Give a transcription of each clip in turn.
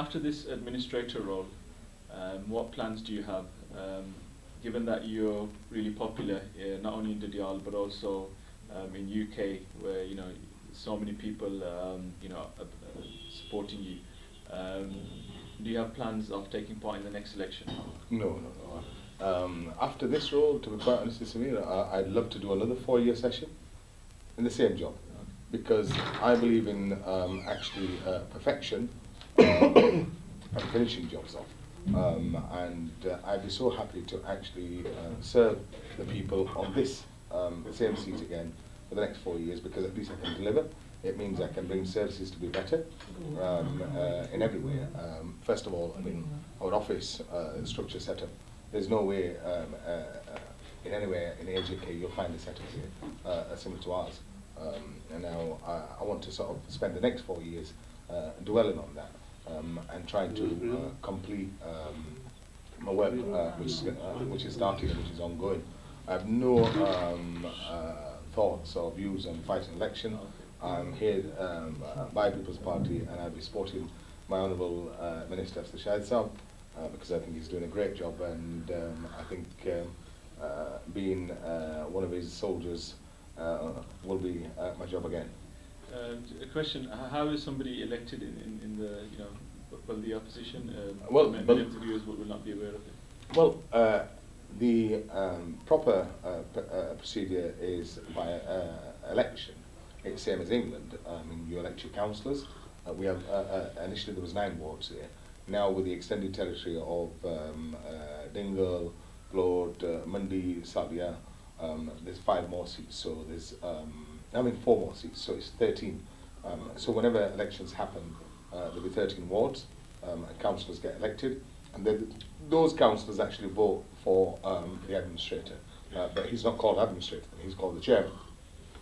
After this administrator role, um, what plans do you have? Um, given that you're really popular, uh, not only in Dadyal but also um, in UK, where you know so many people, um, you know, uh, supporting you. Um, do you have plans of taking part in the next election? No, no, no. Um, after this role, to be quite honest with you, I'd love to do another four-year session in the same job because I believe in um, actually uh, perfection and finishing jobs off. Um, and uh, I'd be so happy to actually uh, serve the people on this um, same seat again for the next four years because at least I can deliver. It means I can bring services to be better um, uh, in every way. Um, first of all, I mean, our office uh, structure setup, there's no way um, uh, uh in any way in AJK you'll find a setup here similar to ours. Um, and now I, I want to sort of spend the next four years uh, dwelling on that um, and trying to complete um, my work, which, which is starting and which is ongoing. I have no um, thoughts or views on fighting election. I'm here um, uh, by People's Party and I'll be supporting my Honourable uh, Minister Afsar Shahid Saab uh, because I think he's doing a great job and um, I think um, uh, being uh, one of his soldiers uh, will be uh, my job again. Uh, a question, how is somebody elected in, in, in the, you know, well, the opposition? Uh, well, millions of viewers will, will not be aware of it. Well, uh, the um, proper uh, uh, procedure is by uh, election. It's same as England. I mean, you elect your councillors. Uh, we have initially there was nine wards here. Now with the extended territory of um, uh, Dingle, Gload, uh, Mandi, Sadia, um, there's five more seats. So there's um, I mean four more seats. So it's 13. Um, so whenever elections happen, uh, there'll be 13 wards. Um, and councillors get elected, and then those councillors actually vote for um, the administrator. Uh, but he's not called administrator, he's called the chairman.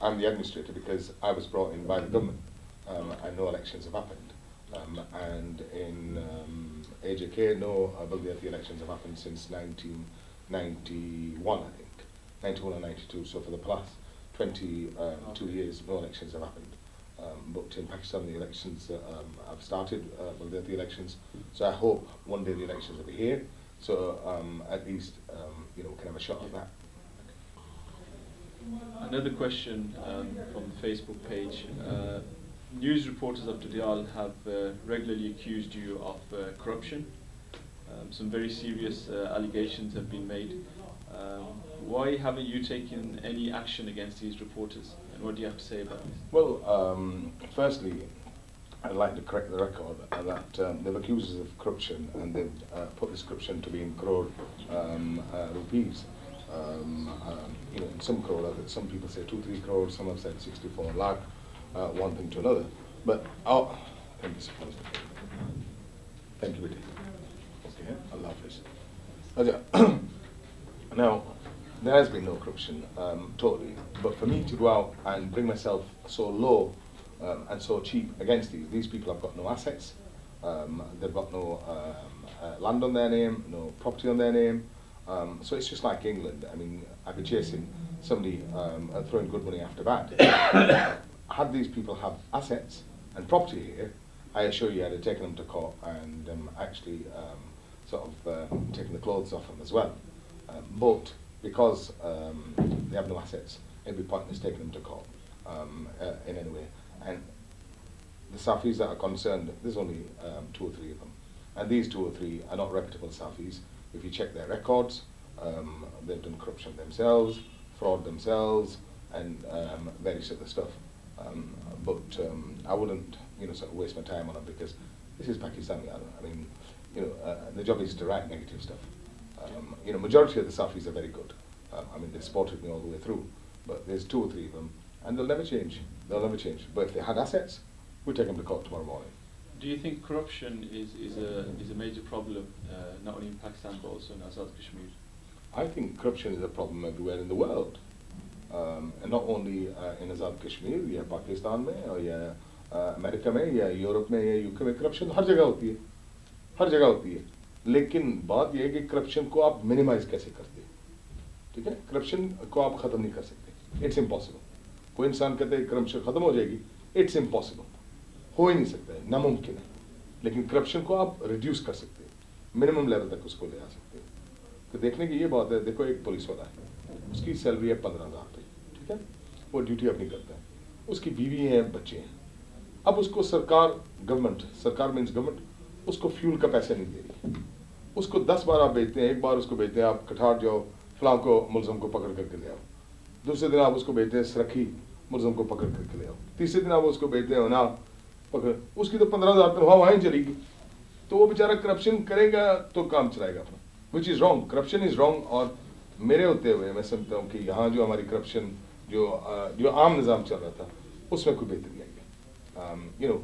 I'm the administrator because I was brought in by the government um, and no elections have happened. Um, and in um, AJK, no I believe the elections have happened since 1991, I think. 91 or 92, so for the past 22 okay. years, no elections have happened. Um, but in Pakistan, the elections uh, um, have started, uh, well, the elections. So I hope one day the elections will be here. So um, at least, um, you know, we can have a shot at that. Another question um, from the Facebook page. Uh, news reporters of Dadyal have uh, regularly accused you of uh, corruption. Um, some very serious uh, allegations have been made. Um, why haven't you taken any action against these reporters? And what do you have to say about this? Well, um, firstly, I'd like to correct the record that um, they've accused us of corruption and they've uh, put this corruption to be in crore um, uh, rupees. Um, um, you know, some crore, some people say two, three crores, some have said 64 lakh, uh, one thing to another. But, oh, thank you. Thank you, Viti. Okay, Allah Hafiz. now, there has been no corruption, um, totally. But for me to go out and bring myself so low um, and so cheap against these. These people have got no assets, um, they've got no um, uh, land on their name, no property on their name. Um, so it's just like England. I mean, I'd be chasing somebody um, and throwing good money after bad. Had these people have assets and property here, I assure you I'd have taken them to court and actually sort of uh, taken the clothes off them as well. But because um, they have no assets, it'd be pointless taking them to court um, uh, in any way. And the Safis that are concerned, there's only um, two or three of them. And these two or three are not reputable Safis. If you check their records, um, they've done corruption themselves, fraud themselves, and um, various other stuff. Um, but I wouldn't, you know, sort of waste my time on it because this is Pakistani. I mean, you know, uh, the job is to write negative stuff. Um, you know, majority of the Safis are very good. Um, I mean, they supported me all the way through. But there's two or three of them, and they'll never change. They'll never change. But if they had assets, we'd take them to court tomorrow morning. Do you think corruption is, is, a, is a major problem, uh, not only in Pakistan but also in Azad Kashmir? I think corruption is a problem everywhere in the world. Um, and not only uh, in Azad Kashmir, या Pakistan में or या uh, America में या Europe में या UK में corruption हर जगह होती है हर जगह होती है لیکن بات یہ ہے کہ کرپشن کو آپ منیمائز کیسے کرتے ٹھیک ہے کرپشن کو آپ ختم نہیں کر سکتے۔ اٹس امپاسبل کوئی انسان کہتے ہیں کرپشن ختم ہو جائے گی اٹس امپاسبل ہو ہی نہیں سکتا ہے، ناممکن ہے۔ لیکن کرپشن کو آپ ریڈیوس کر سکتے ہیں۔ منیمم لیول تک اس کو لے آ سکتے ہیں۔ تو دیکھنے کی یہ بات ہے، دیکھو ایک پولیس والا ہے۔ اس کی سیلری ہے پندرہ ہزار روپئے ٹھیک ہے؟ وہ ڈیوٹی اپنی کرتا ہے۔ اس کی بیوی ہیں، بچے ہیں۔ اب اس کو سرکار گورنمنٹ سرکار مینس گورنمنٹ اس کو فیول کا پیسہ نہیں دے رہی۔ اس کو دس بار آپ بھیجتے ہیں، ایک بار اس کو بھیجتے ہیں، آپ کٹھار جاؤ، فلاں کو ملزم کو پکڑ کر کے لے آؤ۔ دوسرے دن آپ اس کو بھیجتے ہیں، سرکھی ملزم کو پکڑ کر کے لے آؤ۔ تیسرے دن آپ اس کو بھیجتے ہیں ہونا پکڑ۔ اس کی تو پندرہ ہزار تنخواہ وہیں چلے گی تو وہ بیچارہ کرپشن کرے گا تو کام چلائے گا اپنا۔ Which is wrong corruption is wrong اور میرے ہوتے ہوئے میں سمجھتا ہوں کہ یہاں جو ہماری کرپشن جو جو عام نظام چل رہا تھا، اس میں کوئی بہتری آئی ہے۔ یو نو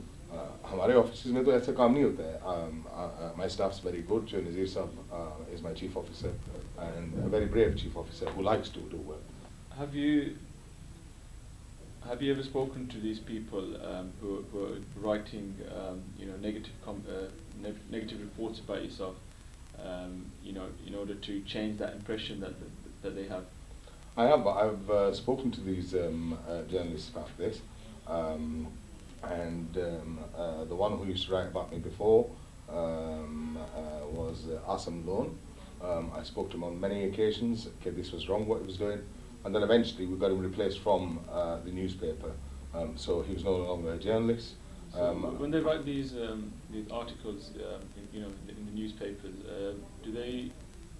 हमारे ऑफिस में तो ऐसा काम नहीं होता है माई स्टाफ वेरी गुड जो नज़ीर साहब is my chief officer and very brave chief officer who likes to do work Have you have you ever spoken to these people um, who, who, are writing, um, you know, negative uh, ne negative reports about yourself, um, you know, in order to change that impression that that they have? I have. I've uh, spoken to these um, uh, journalists about this, um, and um, uh, the one who used to write about me before um, uh, was uh, Asam Lone. Um, I spoke to him on many occasions. Okay, this was wrong what he was doing, and then eventually we got him replaced from uh, the newspaper. Um, so he was no longer a journalist. So when they write these these articles, in, you know, in, in the newspapers, do they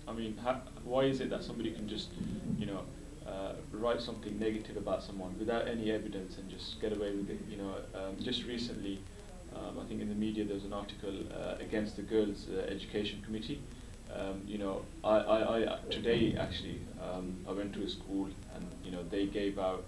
I mean, why is it that somebody can just, you know, uh, write something negative about someone without any evidence and just get away with it. You know, um, just recently, um, I think in the media there was an article uh, against the Girls uh, Education Committee. Um, you know, I, I, I today actually um, I went to a school and you know they gave out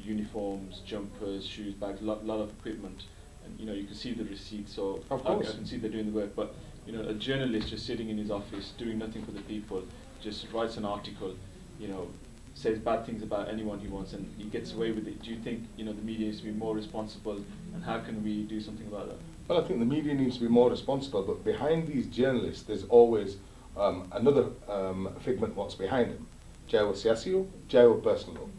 uniforms, jumpers, shoes, bags, a lot, lot of equipment, and you know you can see the receipts. So of course. I, I can see they're doing the work, but you know a journalist just sitting in his office doing nothing for the people just writes an article, you know, says bad things about anyone he wants and he gets away with it. Do you think you know the media needs to be more responsible and how can we do something about that? Well, I think the media needs to be more responsible, but behind these journalists, there's always um, another um, figment what's behind them, चाहे वो सियासी हो चाहे वो personal हो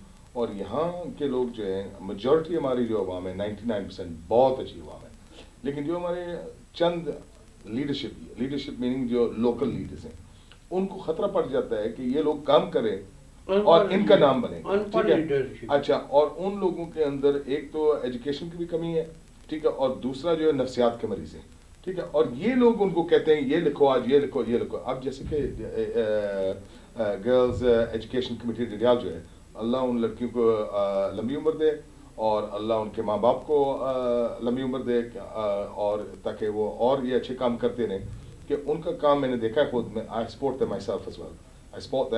और यहाँ के लोग जो हैं मेजॉरिटी हमारी जो अवाम है 99 परसेंट बहुत अच्छी अवाम है लेकिन जो हमारे चंद लीडरशिप लीडरशिप मीनिंग जो लोकल लीडर्स हैं उनको खतरा पड़ जाता है कि ये लोग काम करें اور ان کا نام بنے گا اچھا اور ان لوگوں کے اندر ایک تو ایجوکیشن کی بھی کمی ہے ٹھیک ہے؟ اور دوسرا جو ہے نفسیات کے مریض ہیں ٹھیک ہے؟ اور یہ لوگ ان کو کہتے ہیں یہ لکھو آج یہ لکھو یہ لکھو۔ اب جیسے کہ گرلز ایجوکیشن کمیٹی ڈیڈیال جو ہے اللہ ان لڑکیوں کو لمبی عمر دے اور اللہ ان کے ماں باپ کو لمبی عمر دے اور تاکہ وہ اور یہ اچھے کام کرتے رہیں۔ کہ ان کا کام میں نے دیکھا ہے خود میں I support them I self as well I support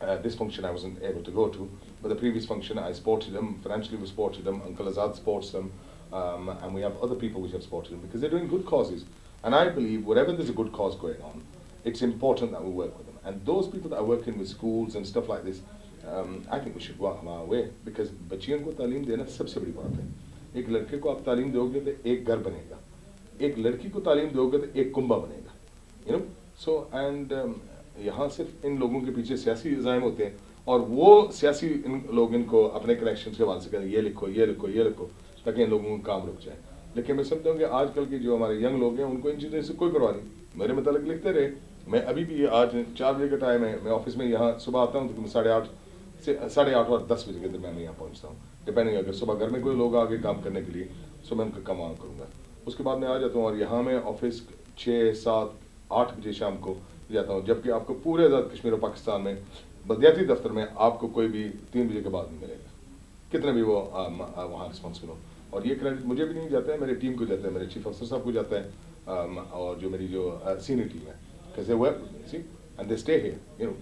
Uh, this function I wasn't able to go to, but the previous function I supported them, financially we supported them, Uncle Azad supports them, um, and we have other people which have supported them because they're doing good causes. And I believe wherever there's a good cause going on, it's important that we work with them. And those people that are working with schools and stuff like this, um, I think we should go out of our way because बच्चियों को तालीम देना सबसे बड़ी बात है एक लड़के को आप तालीम दोगे तो एक घर बनेगा एक लड़की को तालीम दोगे तो एक कुंबा बनेगा یہاں صرف ان لوگوں کے پیچھے سیاسی نظام ہوتے ہیں اور وہ سیاسی ان لوگ ان کو اپنے کنیکشن کے حوالے سے کہیں یہ لکھو یہ لکھو یہ لکھو، تاکہ ان لوگوں کا کام رک جائے۔ لیکن میں سمجھتا ہوں کہ آج کل کے جو ہمارے ینگ لوگ ہیں، ان کو ان چیزوں سے کوئی پرواہ نہیں۔ میرے متعلق لکھتے رہے۔ میں ابھی بھی آج چار بجے کا ٹائم ہے، میں آفس میں یہاں صبح آتا ہوں تو میں ساڑھے آٹھ سے، ساڑھے آٹھ اور دس بجے کے درمیان میں یہاں پہنچتا ہوں۔ ڈپینڈنگ اگر صبح گھر میں کوئی لوگ آگے کام کرنے کے لیے، تو میں ان کا کام کروں گا۔ اس کے بعد میں آ جاتا ہوں اور یہاں میں آفس چھ، سات، آٹھ بجے شام کو جاتا ہوں۔ جبکہ آپ کو پورے آزاد کشمیر اور پاکستان میں بدیاتی دفتر میں آپ کو کوئی بھی تین بجے کے بعد نہیں ملے گا۔ کتنے بھی وہ وہاں رسپانسبل ہو اور یہ کریڈٹ مجھے بھی نہیں جاتا ہے، میری ٹیم کو جاتا ہے، میرے چیف افسر صاحب کو جاتا ہے اور جو میری جو سینئر ٹیم ہے۔ کیسے web see and they stay ہے یو نو